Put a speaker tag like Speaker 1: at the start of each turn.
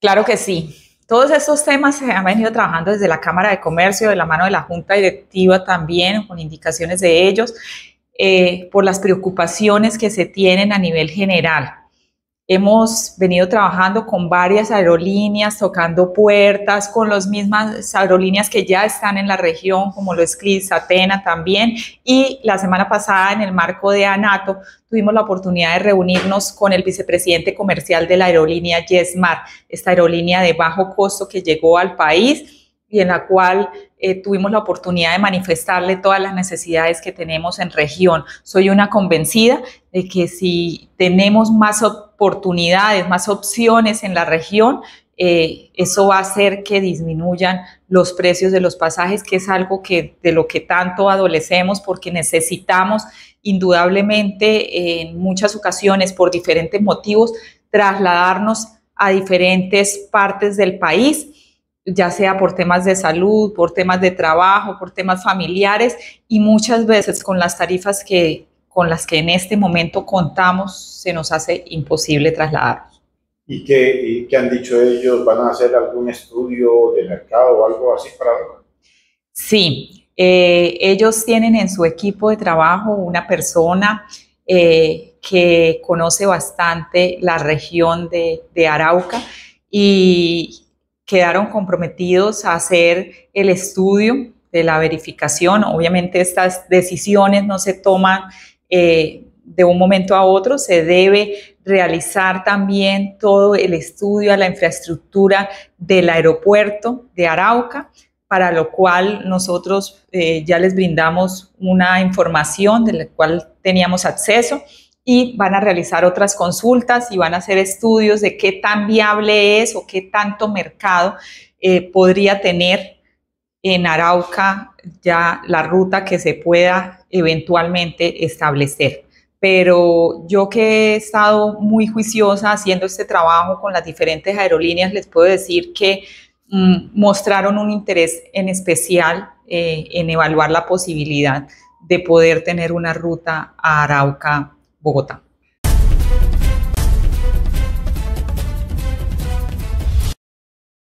Speaker 1: Claro que sí. Todos estos temas se han venido trabajando desde la Cámara de Comercio, de la mano de la Junta Directiva también, con indicaciones de ellos, eh, por las preocupaciones que se tienen a nivel general. Hemos venido trabajando con varias aerolíneas, tocando puertas, con las mismas aerolíneas que ya están en la región, como lo es CLIS, Atena también. Y la semana pasada, en el marco de ANATO, tuvimos la oportunidad de reunirnos con el vicepresidente comercial de la aerolínea YesMar, esta aerolínea de bajo costo que llegó al país y en la cual eh, tuvimos la oportunidad de manifestarle todas las necesidades que tenemos en región. Soy una convencida de que si tenemos más oportunidades, más opciones en la región, eh, eso va a hacer que disminuyan los precios de los pasajes, que es algo que de lo que tanto adolecemos porque necesitamos indudablemente en muchas ocasiones por diferentes motivos trasladarnos a diferentes partes del país ya sea por temas de salud, por temas de trabajo, por temas familiares y muchas veces con las tarifas que, con las que en este momento contamos se nos hace imposible trasladarnos.
Speaker 2: ¿Y qué, qué han dicho ellos? ¿Van a hacer algún estudio de mercado o algo así para?
Speaker 1: Sí, eh, ellos tienen en su equipo de trabajo una persona eh, que conoce bastante la región de, de Arauca y, quedaron comprometidos a hacer el estudio de la verificación. Obviamente estas decisiones no se toman eh, de un momento a otro, se debe realizar también todo el estudio a la infraestructura del aeropuerto de Arauca, para lo cual nosotros eh, ya les brindamos una información de la cual teníamos acceso y van a realizar otras consultas y van a hacer estudios de qué tan viable es o qué tanto mercado eh, podría tener en Arauca ya la ruta que se pueda eventualmente establecer. Pero yo que he estado muy juiciosa haciendo este trabajo con las diferentes aerolíneas, les puedo decir que mm, mostraron un interés en especial eh, en evaluar la posibilidad de poder tener una ruta a Arauca Bogotá.